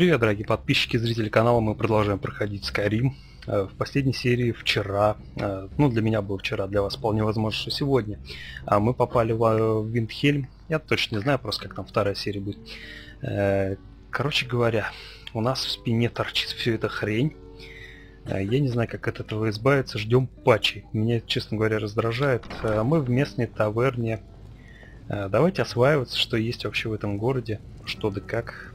Привет, дорогие подписчики, зрители канала, мы продолжаем проходить Skyrim. Э, в последней серии вчера, э, ну для меня было вчера, для вас вполне возможно, что сегодня, а мы попали в Виндхельм. Я точно не знаю просто, как там вторая серия будет. Э, короче говоря, у нас в спине торчит все это хрень. Я не знаю, как от этого избавиться, ждем патчи. Меня, честно говоря, раздражает. Мы в местной таверне. Давайте осваиваться, что есть вообще в этом городе, что да как.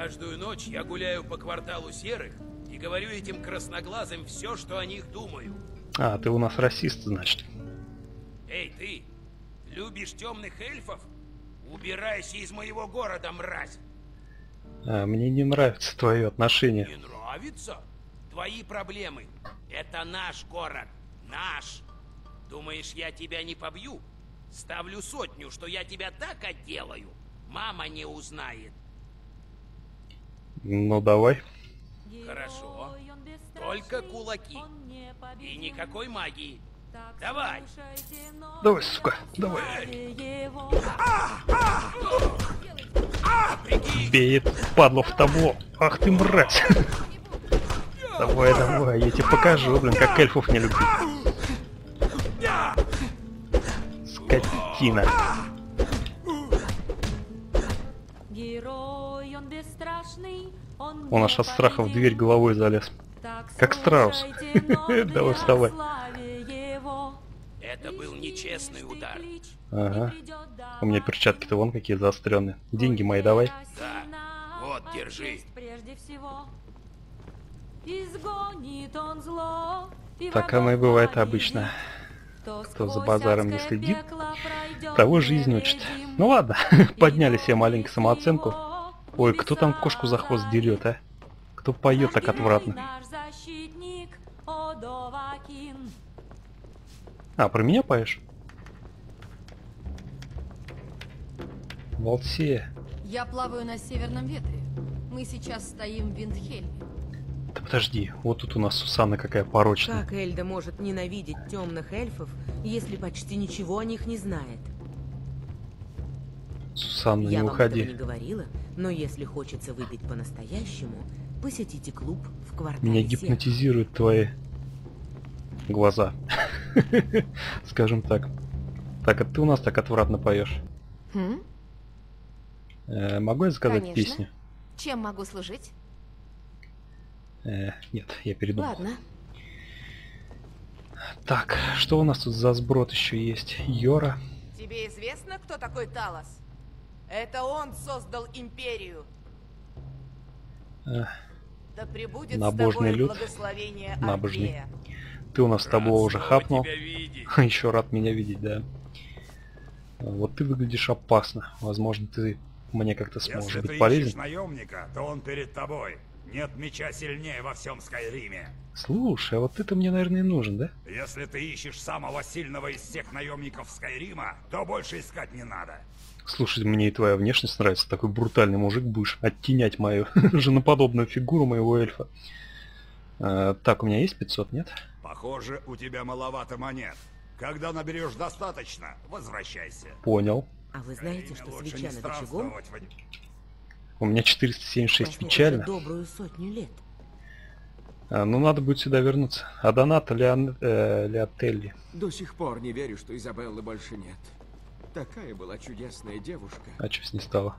Каждую ночь я гуляю по кварталу серых и говорю этим красноглазым все, что о них думаю. А, ты у нас расист, значит. Эй, ты! Любишь темных эльфов? Убирайся из моего города, мразь! А, мне не нравится твое отношение. Не нравится? Твои проблемы. Это наш город. Наш. Думаешь, я тебя не побью? Ставлю сотню, что я тебя так отделаю. Мама не узнает. Ну давай. Хорошо. Только кулаки. И никакой магии. Давай. Давай, сука, давай. Беет, падло в табло. Ах ты мразь. Давай, давай, я тебе покажу, блин, как эльфов не люблю. Скотина. Он аж от страха в дверь головой залез. Как страус. Давай вставай. Это был нечестный удар. Ага. У меня перчатки-то вон какие заостренные. Деньги мои давай. Да. Вот, держи. Так оно и бывает обычно. Кто за базаром не следит, того жизнь учит. Ну ладно, подняли себе маленькую самооценку. Ой, кто там кошку за хвост дерет, а? Кто поет так отвратно? А, про меня поешь? Волсе. Я плаваю на северном ветре. Мы сейчас стоим в Виндхельме. Да подожди, вот тут у нас Сусанна какая порочная. Как Эльда может ненавидеть темных эльфов, если почти ничего о них не знает? Сусанна, Я не вам уходи. этого не говорила, но если хочется выпить по-настоящему, посетите клуб в квартале Меня гипнотизируют твои глаза. Скажем так. Так, а ты у нас так отвратно поешь. Хм? Э, могу я заказать Конечно. песню? Чем могу служить? Э, нет, я передумал. Ладно. Так, что у нас тут за сброд еще есть? Йора. Тебе известно, кто такой Талос? Это он создал империю. Э, Да пребудет Набожный с тобой люд. благословение Набожный. Ардея. ты у нас табло уже хапнул. Еще рад меня видеть, да. Вот ты выглядишь опасно. Возможно, ты мне как-то Если сможешь ты быть полезен. наемника, то он перед тобой. Нет меча сильнее во всем Скайриме. Слушай, а вот ты-то мне, наверное, и нужен, да? Если ты ищешь самого сильного из всех наемников Скайрима, то больше искать не надо. Слушай, мне и твоя внешность нравится. Такой брутальный мужик будешь оттенять мою женоподобную фигуру моего эльфа. Э, так, у меня есть 500, нет? Похоже, у тебя маловато монет. Когда наберешь достаточно, возвращайся. Понял. А вы знаете, что свеча над очагом У меня 476 проснется печально. добрую сотню лет? А, ну, надо будет сюда вернуться. А Доната Леон... э, Леотелли. До сих пор не верю, что Изабеллы больше нет. Такая была чудесная девушка. А что с ней стало?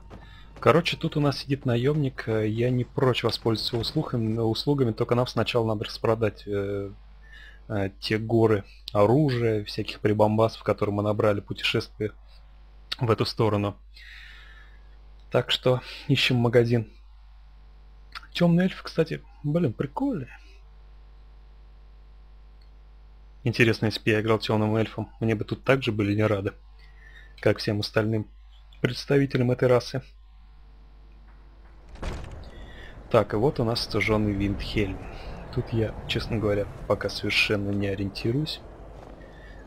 Короче, тут у нас сидит наемник. э, Я не прочь воспользоваться услугами, услугами только нам сначала надо распродать э, э, те горы оружия, всяких прибамбасов, которые мы набрали путешествие в эту сторону. Так что ищем магазин. Темный эльф, кстати, блин, прикольный. Интересно, если бы я играл темным эльфом, мне бы тут также были не рады, как всем остальным представителям этой расы. Так, и вот у нас стуженный Виндхельм. Тут я, честно говоря, пока совершенно не ориентируюсь.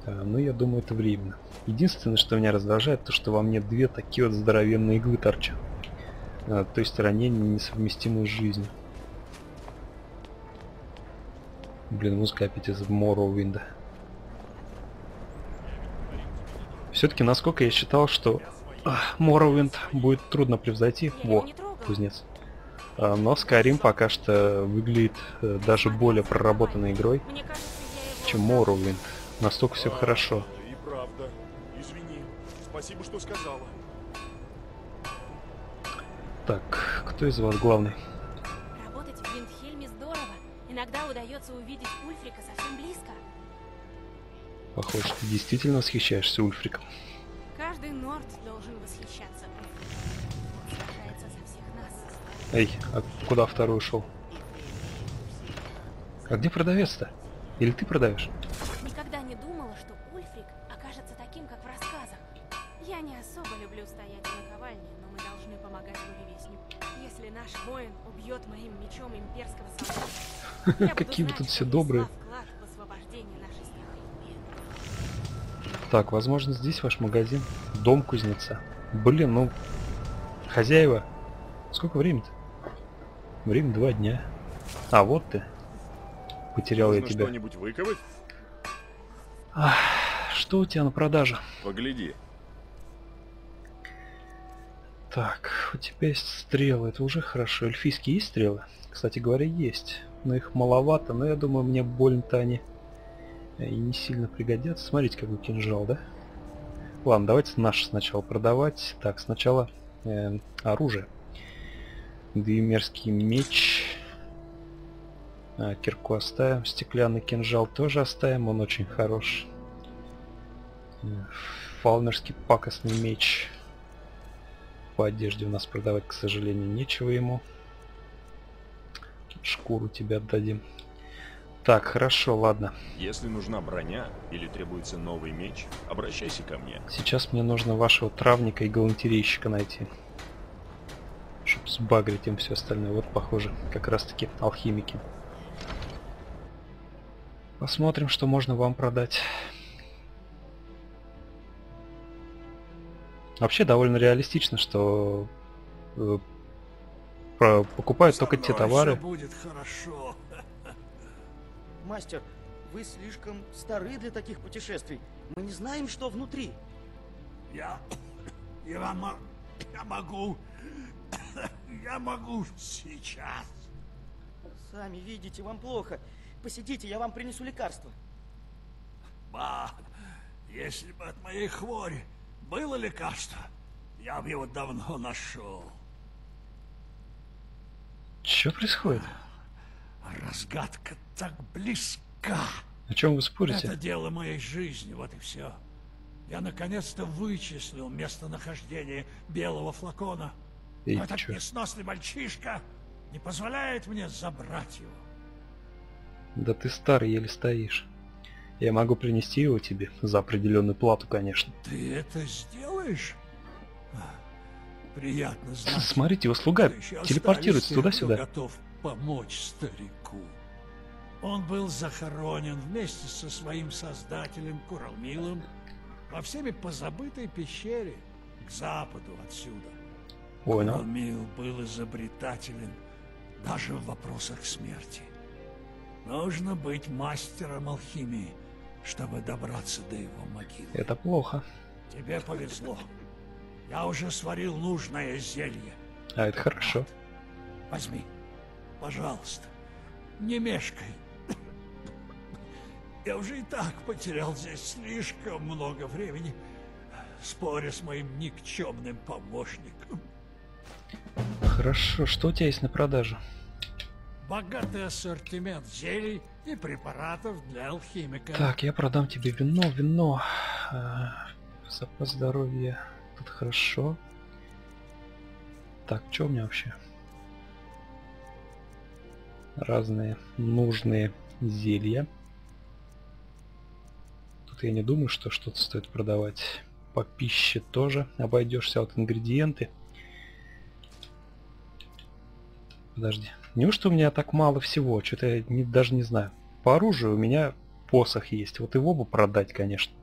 А, Но я думаю, это временно. Единственное, что меня раздражает, то что во мне две такие вот здоровенные иглы торчат. А, То есть ранения несовместимые с жизнью. Блин, музыка опять из Morrowinda. Все-таки, насколько я считал, что ах, Morrowind будет трудно превзойти. Во, кузнец. А, Но Skyrim пока что выглядит э, даже более проработанной игрой, чем Morrowind. Настолько все хорошо. И правда. Извини. Спасибо, что сказала. Так, кто из вас главный? Работать в Виндхельме здорово. Иногда удается увидеть Ульфрика совсем близко. Похоже, ты действительно восхищаешься Ульфриком. Каждый Норд должен восхищаться. Эй, а куда второй ушел? А где продавец-то? Или ты продаешь? Никогда не думала, что Ульфрик окажется таким, как в рассказах. Я не особо люблю стоять на наковальне, но мы должны помогать буревестнику. Если наш воин убьет моим мечом имперского солдата, Какие вы тут все добрые. Так, возможно, здесь ваш магазин. Дом кузнеца. Блин, ну... Хозяева. Сколько времени-то? Время два дня. А, вот ты. Потерял я Нужно тебя. что-нибудь выковать? Что у тебя на продаже? Погляди. Так, у тебя есть стрелы, это уже хорошо. Эльфийские есть стрелы? Кстати говоря, есть. Но их маловато, но я думаю, мне больно-то они и не сильно пригодятся. Смотрите, какой кинжал, да? Ладно, давайте наш сначала продавать. Так, сначала э, оружие. Двемерский меч. А, кирку оставим. Стеклянный кинжал тоже оставим, он очень хорош. Э, Фалмерский пакостный меч. По одежде у нас продавать, к сожалению, нечего ему. Шкуру тебе отдадим. Так, хорошо, ладно. Если нужна броня или требуется новый меч, обращайся ко мне. Сейчас мне нужно вашего травника и галантерейщика найти. Чтоб сбагрить им все остальное. Вот, похоже, как раз таки алхимики. Посмотрим, что можно вам продать. Вообще довольно реалистично, что э, про- покупают только те товары. будет хорошо. Мастер, вы слишком стары для таких путешествий. Мы не знаем, что внутри. Я... Я, мо- я могу... Я могу сейчас. Сами видите, вам плохо. Посидите, я вам принесу лекарство. Ба, если бы от моей хвори было лекарство, я бы его давно нашел. Что происходит? Разгадка так близка. О чем вы спорите? Это дело моей жизни, вот и все. Я наконец-то вычислил местонахождение белого флакона. Эй, этот чё? несносный мальчишка не позволяет мне забрать его. Да ты старый, еле стоишь. Я могу принести его тебе за определенную плату, конечно. Ты это сделаешь? А, Приятно знать. Смотрите, его слуга телепортируется туда-сюда. готов помочь старику. Он был захоронен вместе со своим создателем Куралмилом во всеми позабытой пещере к западу отсюда. Понял. Куралмил был изобретателен даже в вопросах смерти. Нужно быть мастером алхимии, чтобы добраться до его могилы. Это плохо. Тебе повезло. Я уже сварил нужное зелье. А это хорошо. Возьми, пожалуйста, не мешкай. Я уже и так потерял здесь слишком много времени, споря с моим никчемным помощником. Хорошо, что у тебя есть на продажу? Богатый ассортимент зелий и препаратов для алхимика. Так, я продам тебе вино, вино. А, Запас здоровья. Тут хорошо. Так, что у меня вообще? Разные нужные зелья. Тут я не думаю, что что-то стоит продавать. По пище тоже обойдешься. Вот ингредиенты. Подожди. Неужто у меня так мало всего? Что-то я не- даже не знаю. По оружию у меня посох есть. Вот его бы продать, конечно.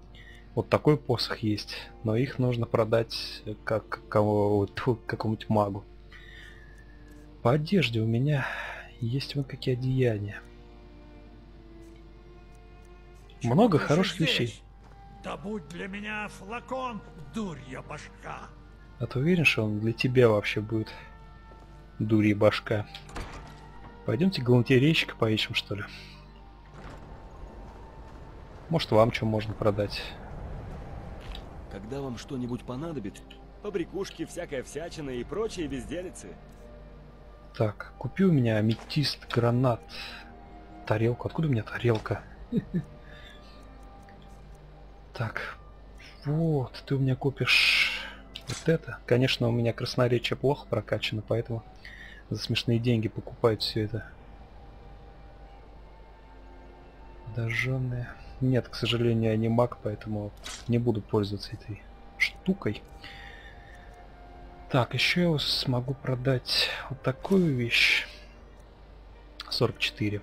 Вот такой посох есть. Но их нужно продать как какому-нибудь магу. По одежде у меня есть вот какие одеяния. Чего Много хороших здесь? вещей. Добудь для меня флакон, дурья башка. А ты уверен, что он для тебя вообще будет? Дури башка. Пойдемте галантерейщика поищем, что ли. Может, вам что можно продать. Когда вам что-нибудь понадобится, побрякушки, всякая всячина и прочие безделицы. Так, купи у меня аметист, гранат, тарелку. Откуда у меня тарелка? Так, вот, ты у меня купишь вот это. Конечно, у меня красноречие плохо прокачано, поэтому за смешные деньги покупают все это. Дожженные. Нет, к сожалению, я не маг, поэтому не буду пользоваться этой штукой. Так, еще я смогу продать вот такую вещь. 44.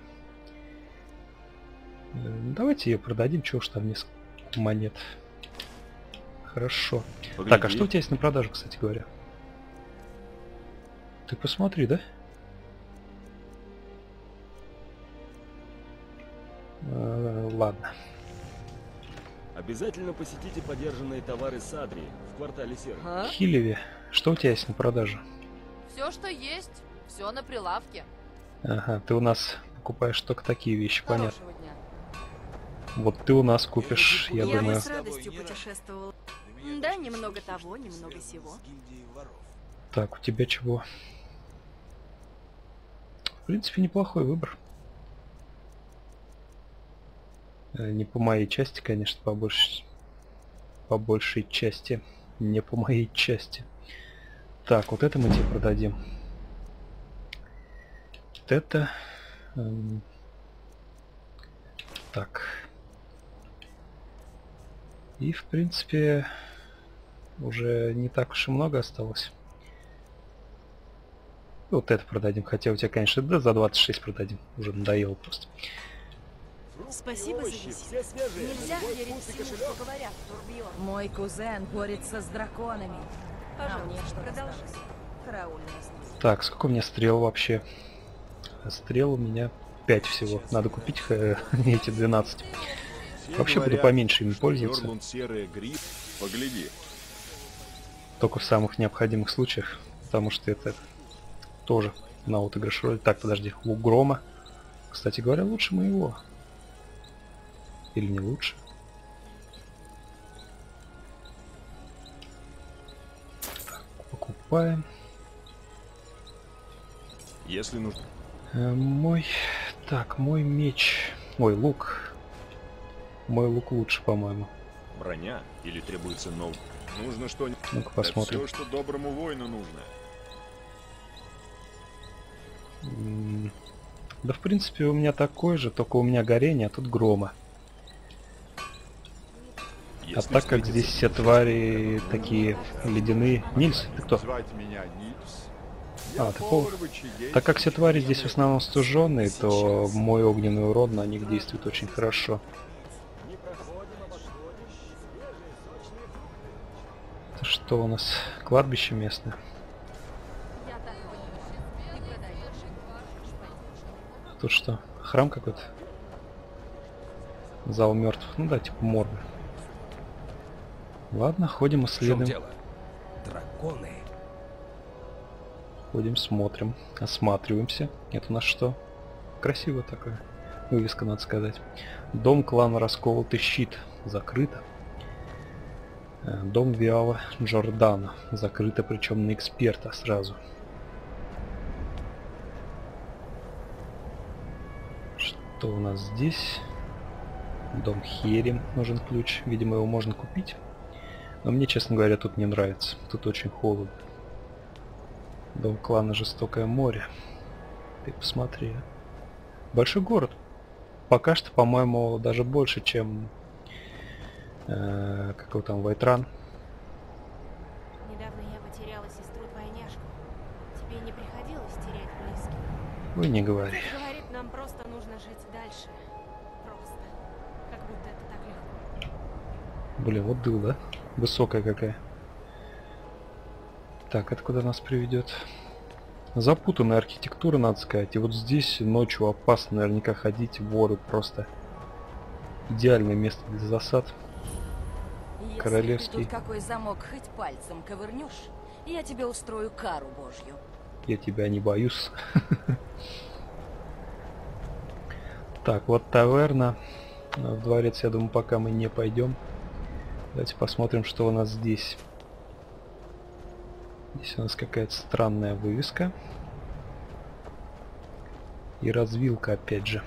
Э, давайте ее продадим, чего уж там несколько монет. Хорошо. Погляди. Так, а что у тебя есть на продажу, кстати говоря? Ты посмотри, да? Э, ладно. Обязательно посетите подержанные товары Садри в квартале Сер. А? Хилеве, что у тебя есть на продажу? Все, что есть, все на прилавке. Ага, ты у нас покупаешь только такие вещи, Хорошего понятно. Дня. Вот ты у нас купишь, я, я думаю. Я с радостью путешествовал. Да, немного того, немного сего. Так, у тебя чего? В принципе, неплохой выбор. Э, не по моей части, конечно, по большей, по большей части. Не по моей части. Так, вот это мы тебе продадим. Вот это... Эм, так. И, в принципе, уже не так уж и много осталось. Вот это продадим. Хотя у тебя, конечно, да, за 26 продадим. Уже надоело просто. Спасибо за визит. Нельзя верить всему, что говорят, Турбион. Мой кузен борется с драконами. Пожалуйста, а. Так, сколько у меня стрел вообще? Стрел у меня 5 всего. Надо купить э, эти 12. Вообще буду поменьше ими пользоваться. Погляди. Только в самых необходимых случаях. Потому что это, тоже на отыгрыш роль. Так, подожди. Лук грома. Кстати говоря, лучше моего. Или не лучше? Покупаем. Если нужно. Э, мой... Так, мой меч... Ой, лук. Мой лук лучше, по-моему. Броня? Или требуется нов? Нужно что-нибудь... Ну-ка посмотрим. все, что доброму воину нужно. Да, в принципе, у меня такой же, только у меня горение, а тут грома. А так как здесь все твари такие ледяные... Нильс, ты кто? А, пол. Так как все твари здесь в основном стуженные, то мой огненный урон на них действует очень хорошо. Это что у нас? Кладбище местное. Тут что? Храм какой-то? Зал мертвых. Ну да, типа морга. Ладно, ходим исследуем. дело? Драконы. Ходим, смотрим, осматриваемся. Это у нас что? Красиво такое. Вывеска, надо сказать. Дом клана Расколотый Щит. Закрыто. Э, дом Виала Джордана. Закрыто, причем на эксперта сразу. Что у нас здесь? Дом Хери. Нужен ключ. Видимо, его можно купить. Но мне, честно говоря, тут не нравится. Тут очень холодно. Дом клана Жестокое море. Ты посмотри. Большой город. Пока что, по-моему, даже больше, чем... Э, как его там, Вайтран. Недавно я потеряла сестру двойняшку. Тебе не приходилось терять близких? Вы не говори. Говорит, нам просто нужно жить дальше. Просто. Как будто это так легко. Блин, вот дыл, да? Высокая какая. Так, это куда нас приведет? Запутанная архитектура, надо сказать. И вот здесь ночью опасно наверняка ходить. Воры просто идеальное место для засад. Если Королевский. ты тут какой замок хоть пальцем ковырнешь, я тебе устрою кару божью. Я тебя не боюсь. Так, вот таверна. В дворец, я думаю, пока мы не пойдем. Давайте посмотрим, что у нас здесь. Здесь у нас какая-то странная вывеска. И развилка опять же.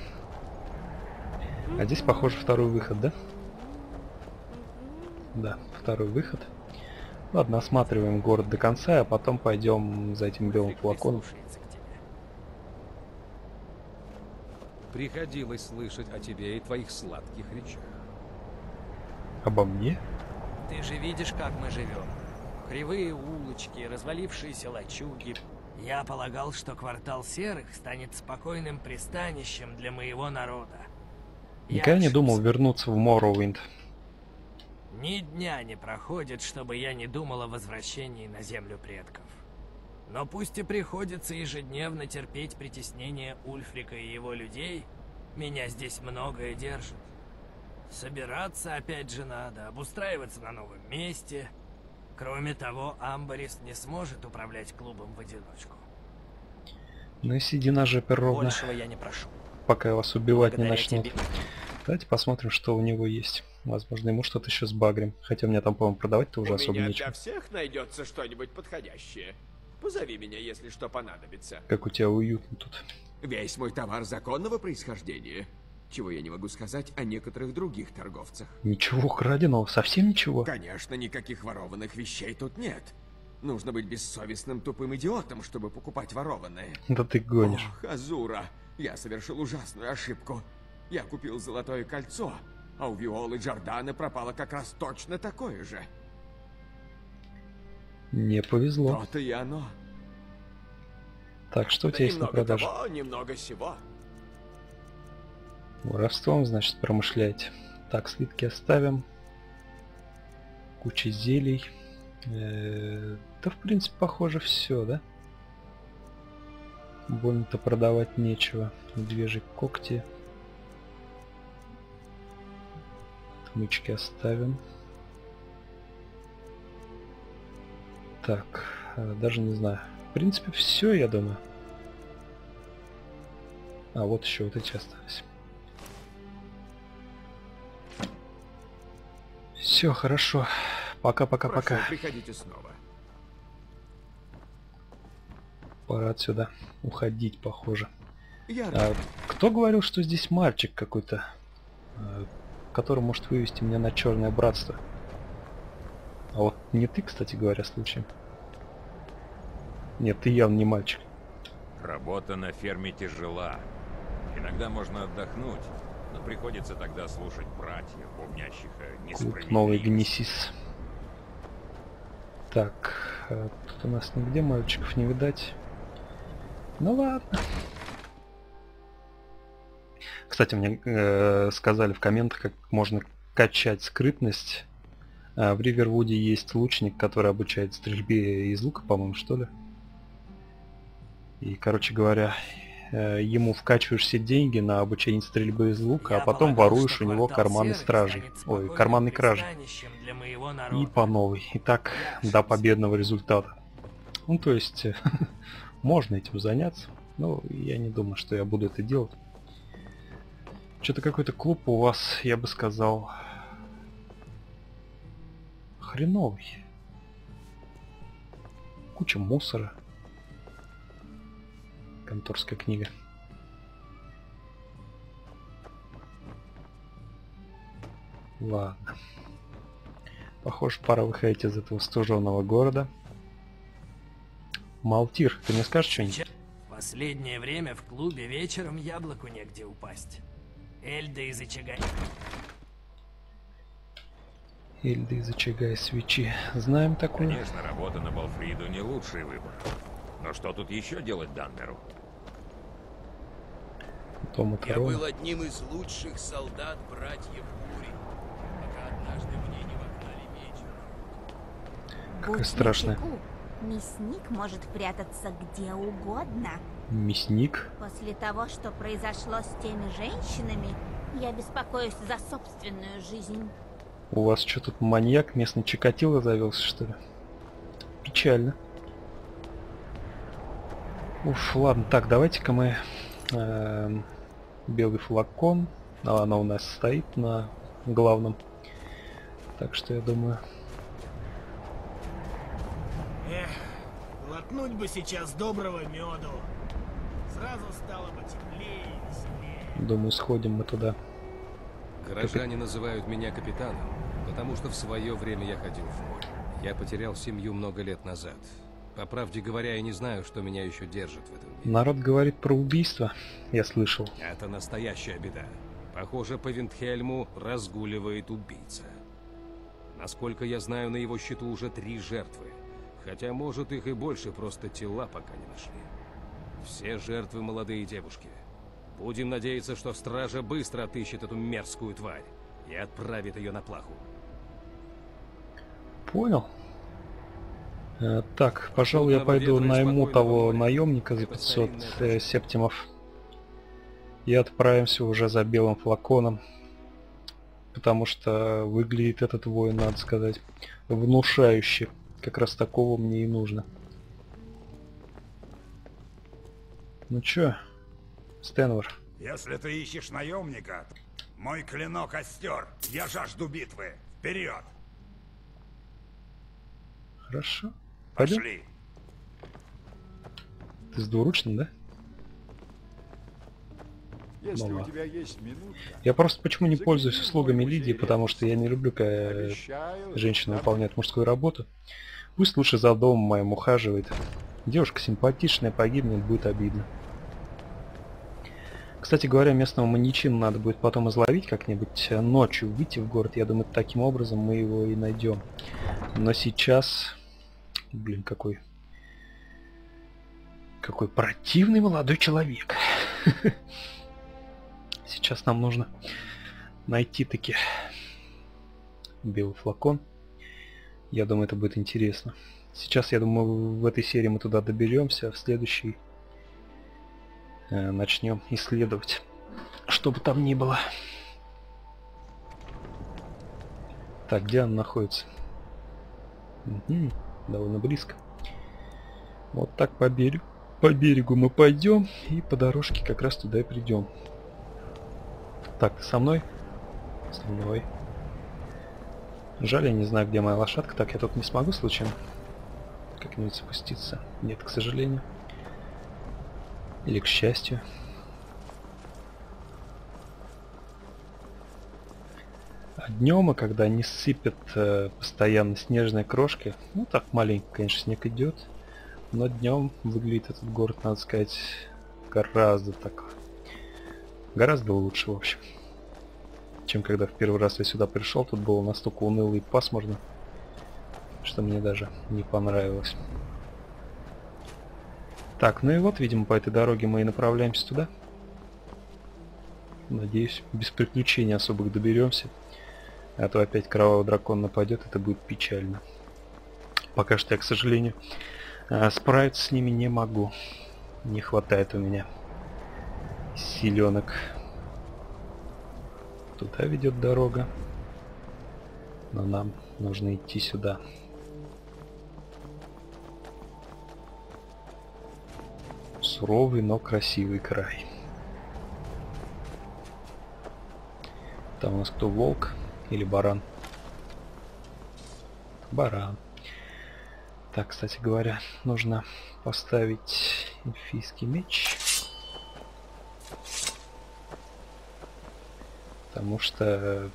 А здесь, похоже, второй выход, да? Да, второй выход. Ладно, осматриваем город до конца, а потом пойдем за этим белым флаконом. Приходилось слышать о тебе и твоих сладких речах. Обо мне? Ты же видишь, как мы живем. Кривые улочки, развалившиеся лачуги. Я полагал, что квартал Серых станет спокойным пристанищем для моего народа. Никогда не думал вернуться в Моровинд. Ни дня не проходит, чтобы я не думал о возвращении на землю предков. Но пусть и приходится ежедневно терпеть притеснение Ульфрика и его людей, меня здесь многое держит. Собираться опять же надо, обустраиваться на новом месте. Кроме того, Амбарис не сможет управлять клубом в одиночку. Ну и сиди на жопе ровно. Большего я не прошу. Пока я вас убивать Благодаря не начнут. тебе. Давайте посмотрим, что у него есть. Возможно, ему что-то еще с багрем. Хотя у меня там, по-моему, продавать-то уже У особо меня нечего. для всех найдется что-нибудь подходящее. Позови меня, если что понадобится. Как у тебя уютно тут. Весь мой товар законного происхождения. Чего я не могу сказать о некоторых других торговцах. Ничего краденого, совсем ничего. Конечно, никаких ворованных вещей тут нет. Нужно быть бессовестным тупым идиотом, чтобы покупать ворованное. Да ты гонишь. Ох, Азура, я совершил ужасную ошибку. Я купил золотое кольцо, а у Виолы Джорданы пропало как раз точно такое же. Не повезло. То-то и оно. Так, что у Да тебя есть на продажу? того, немного сего. Воровством, значит, промышляете. Так, слитки оставим. Куча зелий. Э, Да, в принципе, похоже, все, да? Больно-то продавать нечего. Медвежьи когти. Отмычки оставим. Так, э, даже не знаю. В принципе, все, я думаю. А, вот еще вот эти остались. Все, хорошо. Пока-пока-пока. Прошу, приходите снова. Пора отсюда уходить, похоже. Я А кто говорил, что здесь мальчик какой-то, э, который может вывести меня на черное братство? А вот не ты, кстати говоря, случаем. Нет, ты явно не мальчик. Работа на ферме тяжела. Иногда можно отдохнуть, но приходится тогда слушать братьев, помнящих о Клуб несправедливости. новый Гнесис. Так, э, тут у нас нигде мальчиков не видать. Ну ладно. Кстати, мне э, сказали в комментах, как можно качать скрытность. А, в Ривервуде есть лучник, который обучает стрельбе из лука, по-моему, что ли. И, короче говоря, ему вкачиваешь все деньги на обучение стрельбы из лука, а потом воруешь у него Серых стражи. Ой, карманный кражи. И по новой. И так до победного результата. Ну, то есть, можно этим заняться. Но я не думаю, что я буду это делать. Что-то какой-то клуб у вас, я бы сказал, хреновый. Куча мусора. Конторская книга. Ладно. Похоже, пора выходить из этого стуженного города. Малтир, ты мне скажешь что-нибудь? В Последнее время в клубе вечером яблоку негде упасть. Эльда из очага. Эльда из очага и свечи. Знаем такую? Конечно, работа на Балфриду не лучший выбор. Но что тут еще делать Даннеру? Тома Я Тарона. был одним из лучших солдат братьев Ури, пока однажды мне не вогнали меч. Какая страшная. Мясник может прятаться где угодно. Мясник. После того, что произошло с теми женщинами, я беспокоюсь за собственную жизнь. У вас что тут маньяк местный Чикатило завелся, что ли? Печально. Уф, ладно, так, давайте-ка мы э, белый флакон. А, она у нас стоит на главном. Так что я думаю... Эх, глотнуть бы сейчас доброго меду. Сразу стало бы теплее и веселее. Думаю, сходим мы туда. Горожане называют меня капитаном, потому что в свое время я ходил в море. Я потерял семью много лет назад. По правде говоря, я не знаю, что меня еще держит в этом мире. Народ говорит про убийство, я слышал. Это настоящая беда. Похоже, по Виндхельму разгуливает убийца. Насколько я знаю, на его счету уже три жертвы. Хотя, может, их и больше, просто тела пока не нашли. Все жертвы молодые девушки. Будем надеяться, что стража быстро отыщет эту мерзкую тварь и отправит ее на плаху. Понял. Э, так, пожалуй, я пойду найму того наемника за 500 э, септимов. И отправимся уже за белым флаконом. Потому что выглядит этот воин, надо сказать, внушающе. Как раз такого мне и нужно. Ну чё, Стэнвор? Если ты ищешь наемника, мой клинок остер. Я жажду битвы. Вперед! Хорошо. Пойдем? Пошли. Ты с двуручным, да? Если Ну у тебя есть минутка, Я просто почему не пользуюсь услугами Лидии, потому что я не люблю, когда женщина выполняет мужскую работу. Пусть лучше за домом моим ухаживает. Девушка симпатичная, погибнет, будет обидно. Кстати говоря, местного маньячина надо будет потом изловить как-нибудь э, ночью, выйти в город. Я думаю, таким образом мы его и найдем. Но сейчас... Блин, какой... Какой противный молодой человек. Сейчас нам нужно найти таки белый флакон. Я думаю, это будет интересно. Сейчас, я думаю, в этой серии мы туда доберемся, а в следующей э, начнем исследовать, что бы там ни было. Так, где он находится? Мгм, довольно близко. Вот так по берегу. По берегу мы пойдем и по дорожке как раз туда и придем. Так, ты со мной? Со мной. Жаль, я не знаю, где моя лошадка. Так, я тут не смогу случайно как-нибудь спуститься. Нет, к сожалению. Или к счастью. Днем, и когда не сыпет э, постоянно снежной крошки, ну так маленько, конечно, снег идет, но днем выглядит этот город, надо сказать, гораздо так, гораздо лучше, в общем, чем когда в первый раз я сюда пришел. Тут было настолько уныло и пасмурно, что мне даже не понравилось. Так, ну и вот, видимо, по этой дороге мы и направляемся туда. Надеюсь, без приключений особых доберемся. А то опять кровавый дракон нападет, это будет печально. Пока что я, к сожалению, а, справиться с ними не могу. Не хватает у меня силенок. Туда ведет дорога. Но нам нужно идти сюда. Суровый, но красивый край. Там у нас кто, волк или баран? Баран. Так, кстати говоря, нужно поставить эльфийский меч. Потому что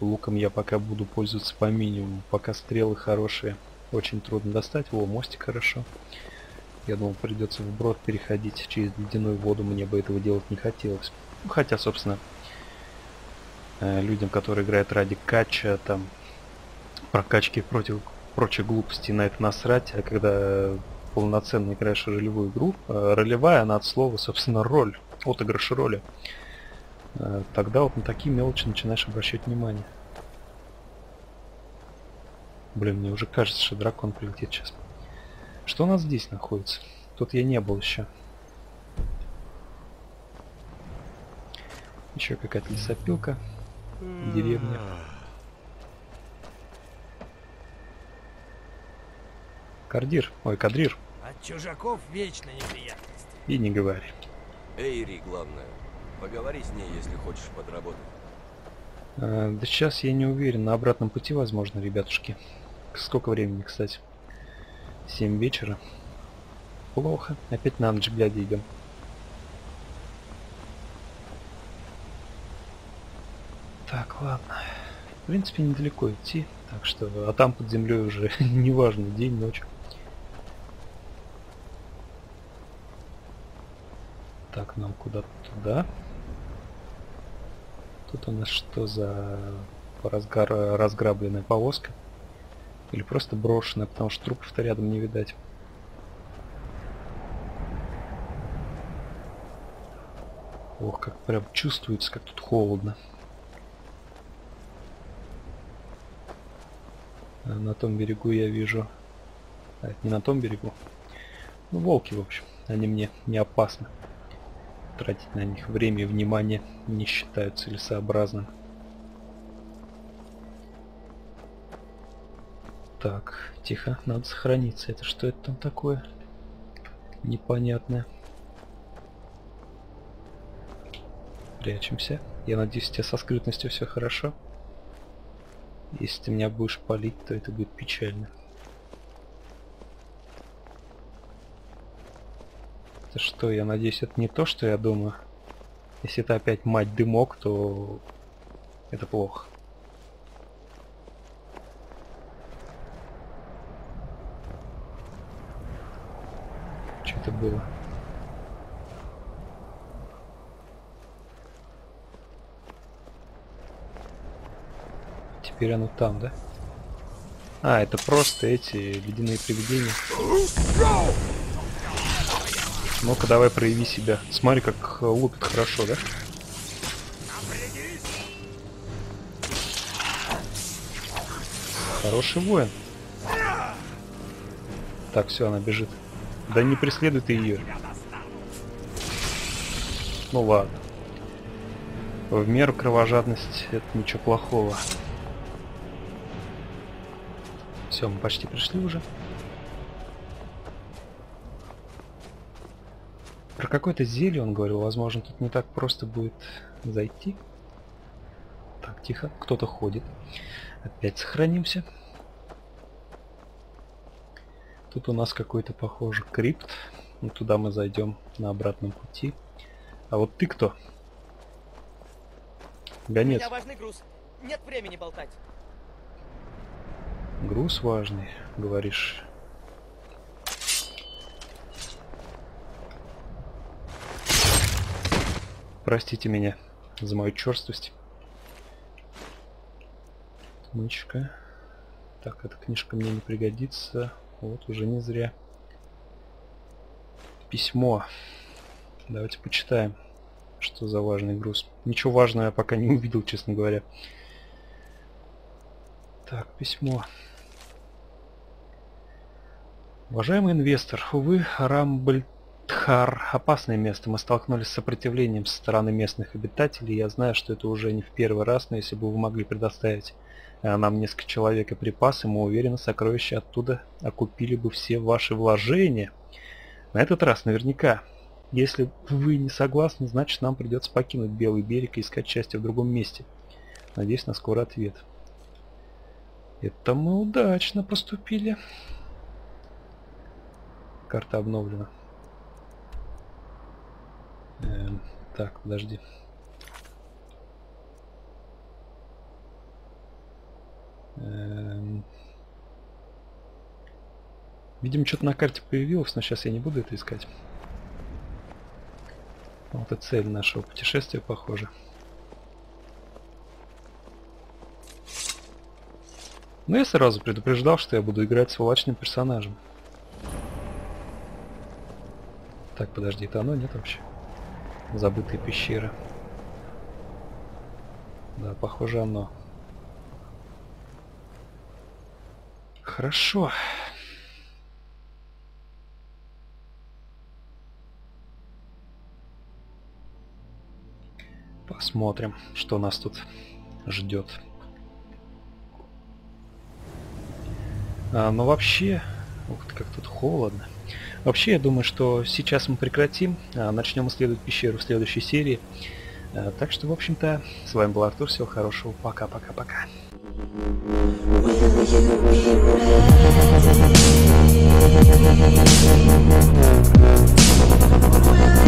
луком я пока буду пользоваться по минимуму. Пока стрелы хорошие, очень трудно достать. Во, мостик хорошо. Я думал, придется вброд переходить через ледяную воду. Мне бы этого делать не хотелось. Ну, хотя, собственно, людям, которые играют ради кача, там, прокачки против прочей глупости на это насрать, а когда полноценно играешь ролевую игру, э, ролевая, она от слова, собственно, роль, отыгрыш роли, э, тогда вот на такие мелочи начинаешь обращать внимание. Блин, мне уже кажется, что дракон прилетит сейчас. Что у нас здесь находится? Тут я не был еще. Еще какая-то лесопилка. Деревня. Кардир. Ой, Кадрир. От чужаков вечно неприятности. И не говори. Эйри, главное. Поговори с ней, если хочешь подработать. А, да сейчас я не уверен. На обратном пути, возможно, ребятушки. Сколько времени, кстати? 7 вечера. Плохо. Опять на ночь глядя идем. Так, ладно. В принципе, недалеко идти. Так что, а там под землей уже неважно, день, ночь. Так, нам куда-то туда. Тут у нас что за разгар, разграбленная повозка? Или просто брошенная, потому что трупов-то рядом не видать. Ох, как прям чувствуется, как тут холодно. На том берегу я вижу... А, не на том берегу. Ну, волки, в общем. Они мне не опасны. Тратить на них время и внимание не считаю целесообразным. Так, тихо, надо сохраниться. Это что это там такое? Непонятное. Прячемся. Я надеюсь, у тебя со скрытностью все хорошо. Если ты меня будешь палить, то это будет печально. Это что, я надеюсь, это не то, что я думаю. Если это опять мать дымок, то это плохо. Что это было? Теперь оно там, да? А, это просто эти ледяные привидения. Ну-ка, давай прояви себя. Смотри, как лупит хорошо, да? Хороший воин. Так, все, она бежит. Да не преследуй ты ее. Ну ладно. В меру кровожадность это ничего плохого. Все, мы почти пришли уже. Про какое-то зелье он говорил, возможно, тут не так просто будет зайти. Так, тихо, кто-то ходит. Опять сохранимся. Тут у нас какой-то, похоже, крипт. И туда мы зайдем на обратном пути. А вот ты кто? Гонец. У меня важный груз. Нет времени болтать. Груз важный, говоришь. Простите меня за мою черствость. Книжка. Так, эта книжка мне не пригодится. Вот, уже не зря. Письмо. Давайте почитаем, что за важный груз. Ничего важного я пока не увидел, честно говоря. Так, письмо. Уважаемый инвестор, увы, Рамбльтхар – опасное место. Мы столкнулись с сопротивлением со стороны местных обитателей. Я знаю, что это уже не в первый раз, но если бы вы могли предоставить э, нам несколько человек и припасы, мы уверены, сокровища оттуда окупили бы все ваши вложения. На этот раз наверняка. Если вы не согласны, значит нам придется покинуть Белый берег и искать счастье в другом месте. Надеюсь на скорый ответ. Это мы удачно поступили. Карта обновлена. Эм, так, подожди. Эм... Видимо, что-то на карте появилось, но сейчас я не буду это искать. Вот и цель нашего путешествия, похоже. Но я сразу предупреждал, что я буду играть сволочным персонажем. Так, подожди, это оно? Нет вообще? Забытые пещеры. Да, похоже оно. Хорошо. Посмотрим, что нас тут ждет. А, но вообще... Ух ты, как тут холодно. Вообще, я думаю, что сейчас мы прекратим, а начнем исследовать пещеру в следующей серии. Э, Так что, в общем-то, с вами был Артур, всего хорошего, пока-пока-пока. Will you?